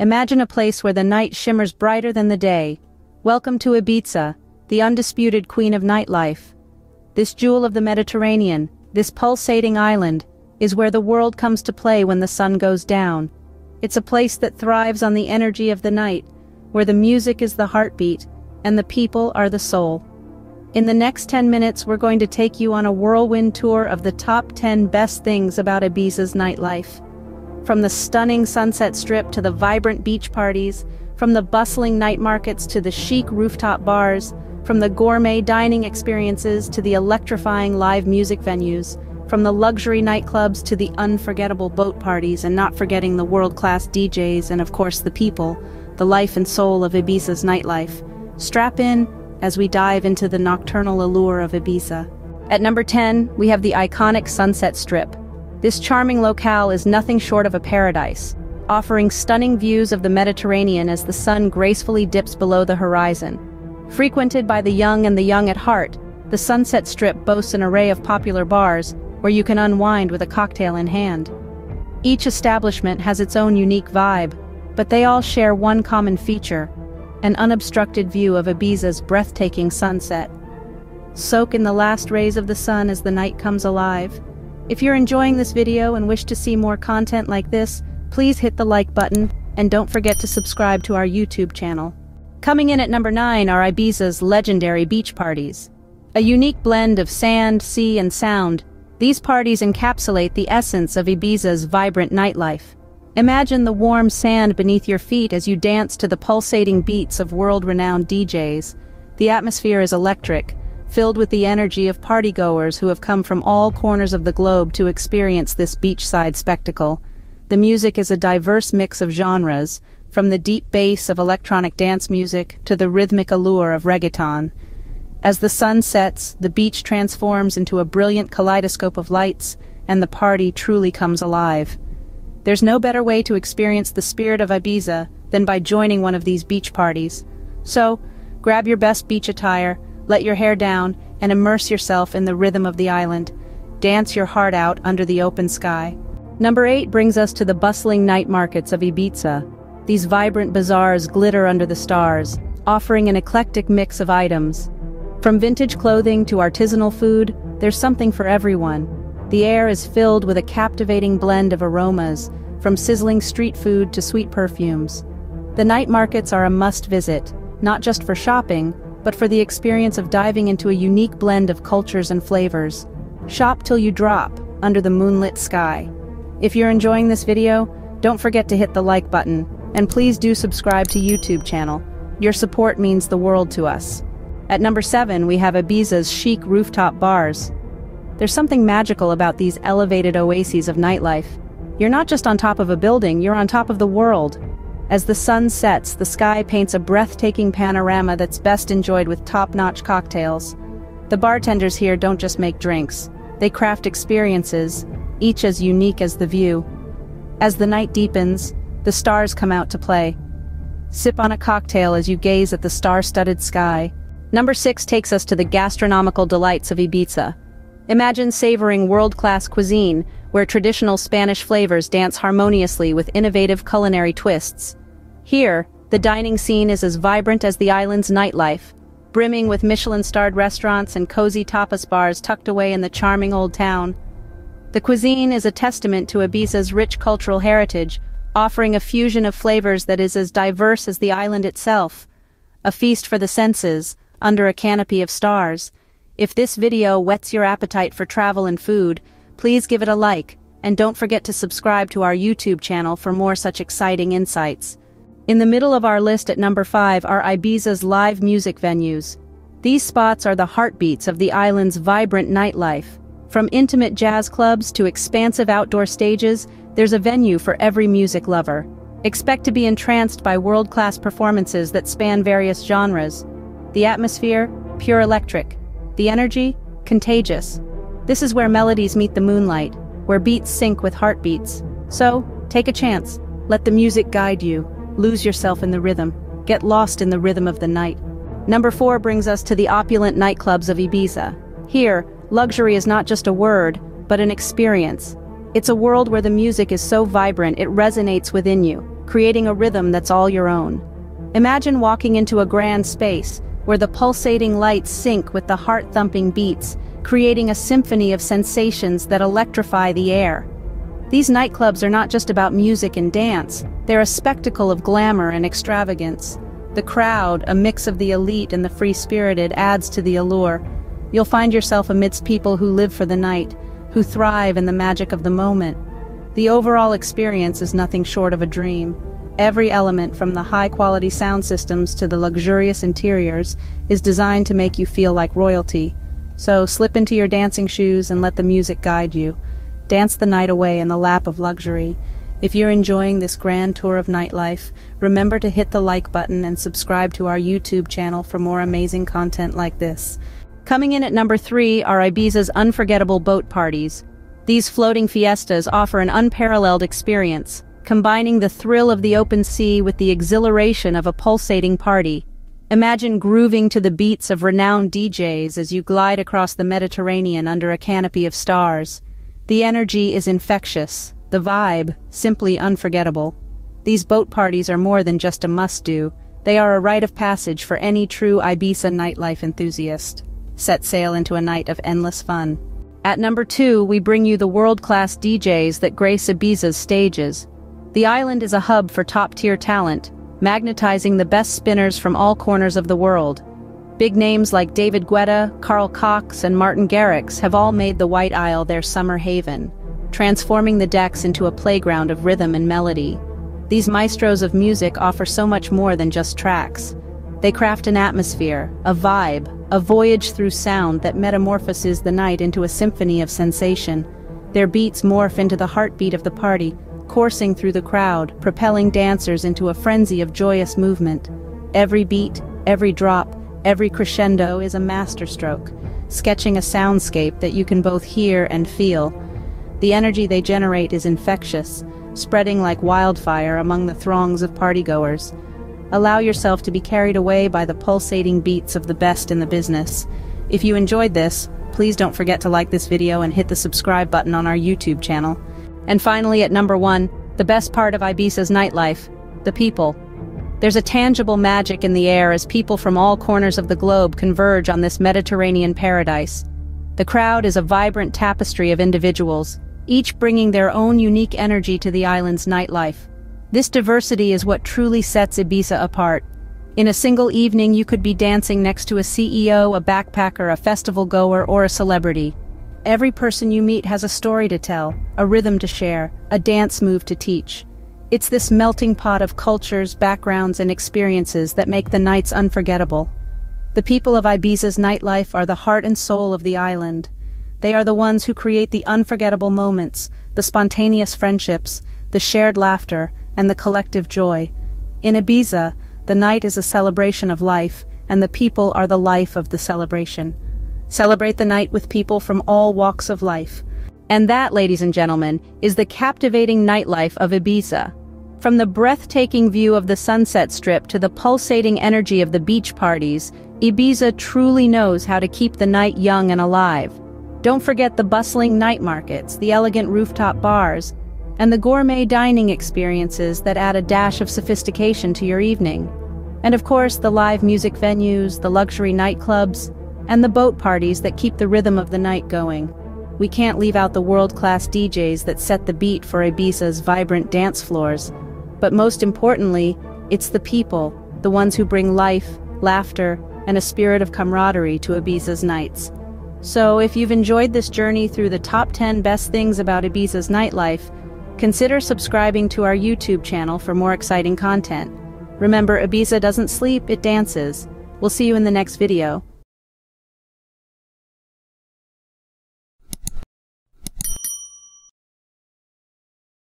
Imagine a place where the night shimmers brighter than the day. Welcome to Ibiza, the undisputed queen of nightlife. This jewel of the Mediterranean, this pulsating island, is where the world comes to play when the sun goes down. It's a place that thrives on the energy of the night, where the music is the heartbeat, and the people are the soul. In the next 10 minutes we're going to take you on a whirlwind tour of the top 10 best things about Ibiza's nightlife. From the stunning sunset strip to the vibrant beach parties, from the bustling night markets to the chic rooftop bars, from the gourmet dining experiences to the electrifying live music venues, from the luxury nightclubs to the unforgettable boat parties and not forgetting the world-class DJs and of course the people, the life and soul of Ibiza's nightlife. Strap in as we dive into the nocturnal allure of Ibiza. At number 10, we have the iconic Sunset Strip. This charming locale is nothing short of a paradise, offering stunning views of the Mediterranean as the sun gracefully dips below the horizon. Frequented by the young and the young at heart, the Sunset Strip boasts an array of popular bars where you can unwind with a cocktail in hand. Each establishment has its own unique vibe, but they all share one common feature, an unobstructed view of Ibiza's breathtaking sunset. Soak in the last rays of the sun as the night comes alive. If you're enjoying this video and wish to see more content like this, please hit the like button and don't forget to subscribe to our YouTube channel. Coming in at number 9 are Ibiza's legendary beach parties. A unique blend of sand, sea and sound, these parties encapsulate the essence of Ibiza's vibrant nightlife. Imagine the warm sand beneath your feet as you dance to the pulsating beats of world-renowned DJs. The atmosphere is electric, filled with the energy of partygoers who have come from all corners of the globe to experience this beachside spectacle. The music is a diverse mix of genres, from the deep bass of electronic dance music to the rhythmic allure of reggaeton. As the sun sets, the beach transforms into a brilliant kaleidoscope of lights, and the party truly comes alive. There's no better way to experience the spirit of Ibiza than by joining one of these beach parties. So, grab your best beach attire, let your hair down, and immerse yourself in the rhythm of the island. Dance your heart out under the open sky. Number 8 brings us to the bustling night markets of Ibiza. These vibrant bazaars glitter under the stars, offering an eclectic mix of items. From vintage clothing to artisanal food, there's something for everyone. The air is filled with a captivating blend of aromas, from sizzling street food to sweet perfumes. The night markets are a must visit, not just for shopping, but for the experience of diving into a unique blend of cultures and flavors. Shop till you drop, under the moonlit sky. If you're enjoying this video, don't forget to hit the like button, and please do subscribe to YouTube channel. Your support means the world to us. At number 7 we have Ibiza's chic rooftop bars. There's something magical about these elevated oases of nightlife. You're not just on top of a building, you're on top of the world. As the sun sets, the sky paints a breathtaking panorama that's best enjoyed with top-notch cocktails. The bartenders here don't just make drinks. They craft experiences, each as unique as the view. As the night deepens, the stars come out to play. Sip on a cocktail as you gaze at the star-studded sky. Number 6 takes us to the gastronomical delights of Ibiza. Imagine savoring world-class cuisine, where traditional Spanish flavors dance harmoniously with innovative culinary twists. Here, the dining scene is as vibrant as the island's nightlife, brimming with Michelin-starred restaurants and cozy tapas bars tucked away in the charming old town. The cuisine is a testament to Ibiza's rich cultural heritage, offering a fusion of flavors that is as diverse as the island itself. A feast for the senses, under a canopy of stars. If this video whets your appetite for travel and food, please give it a like, and don't forget to subscribe to our YouTube channel for more such exciting insights. In the middle of our list at number 5 are Ibiza's live music venues. These spots are the heartbeats of the island's vibrant nightlife. From intimate jazz clubs to expansive outdoor stages, there's a venue for every music lover. Expect to be entranced by world-class performances that span various genres. The atmosphere, pure electric. The energy, contagious. This is where melodies meet the moonlight, where beats sync with heartbeats. So, take a chance. Let the music guide you. Lose yourself in the rhythm. Get lost in the rhythm of the night. Number 4 brings us to the opulent nightclubs of Ibiza. Here, luxury is not just a word, but an experience. It's a world where the music is so vibrant it resonates within you. creating a rhythm that's all your own. Imagine walking into a grand space, where the pulsating lights sync with the heart-thumping beats, creating a symphony of sensations that electrify the air. These nightclubs are not just about music and dance, they're a spectacle of glamour and extravagance. The crowd, a mix of the elite and the free-spirited, adds to the allure. You'll find yourself amidst people who live for the night, who thrive in the magic of the moment. The overall experience is nothing short of a dream. Every element from the high-quality sound systems to the luxurious interiors is designed to make you feel like royalty. So slip into your dancing shoes and let the music guide you. Dance the night away in the lap of luxury. If you're enjoying this grand tour of nightlife, remember to hit the like button and subscribe to our YouTube channel for more amazing content like this. Coming in at number 3 are Ibiza's unforgettable boat parties. These floating fiestas offer an unparalleled experience, combining the thrill of the open sea with the exhilaration of a pulsating party. Imagine grooving to the beats of renowned DJs as you glide across the Mediterranean under a canopy of stars. The energy is infectious, the vibe simply unforgettable. These boat parties are more than just a must-do, they are a rite of passage for any true Ibiza nightlife enthusiast. Set sail into a night of endless fun. At number two, we bring you the world-class DJs that grace Ibiza's stages. The island is a hub for top-tier talent, magnetizing the best spinners from all corners of the world. Big names like David Guetta, Carl Cox, and Martin Garrix have all made the White Isle their summer haven, transforming the decks into a playground of rhythm and melody. These maestros of music offer so much more than just tracks. They craft an atmosphere, a vibe, a voyage through sound that metamorphoses the night into a symphony of sensation. Their beats morph into the heartbeat of the party, coursing through the crowd, propelling dancers into a frenzy of joyous movement. Every beat, every drop, every crescendo is a masterstroke, sketching a soundscape that you can both hear and feel. The energy they generate is infectious, spreading like wildfire among the throngs of partygoers. Allow yourself to be carried away by the pulsating beats of the best in the business. If you enjoyed this, please don't forget to like this video and hit the subscribe button on our YouTube channel. And finally, at number one, the best part of Ibiza's nightlife, the people. There's a tangible magic in the air as people from all corners of the globe converge on this Mediterranean paradise. The crowd is a vibrant tapestry of individuals, each bringing their own unique energy to the island's nightlife. This diversity is what truly sets Ibiza apart. In a single evening you could be dancing next to a CEO, a backpacker, a festival goer, or a celebrity. Every person you meet has a story to tell, a rhythm to share, a dance move to teach. It's this melting pot of cultures, backgrounds, and experiences that make the nights unforgettable. The people of Ibiza's nightlife are the heart and soul of the island. They are the ones who create the unforgettable moments, the spontaneous friendships, the shared laughter, and the collective joy. In Ibiza, the night is a celebration of life, and the people are the life of the celebration. Celebrate the night with people from all walks of life. And that, ladies and gentlemen, is the captivating nightlife of Ibiza. From the breathtaking view of the Sunset Strip to the pulsating energy of the beach parties, Ibiza truly knows how to keep the night young and alive. Don't forget the bustling night markets, the elegant rooftop bars, and the gourmet dining experiences that add a dash of sophistication to your evening. And of course, the live music venues, the luxury nightclubs, and the boat parties that keep the rhythm of the night going. We can't leave out the world-class DJs that set the beat for Ibiza's vibrant dance floors. But most importantly, it's the people, the ones who bring life, laughter, and a spirit of camaraderie to Ibiza's nights. So if you've enjoyed this journey through the top 10 best things about Ibiza's nightlife, consider subscribing to our YouTube channel for more exciting content. Remember, Ibiza doesn't sleep, it dances. We'll see you in the next video.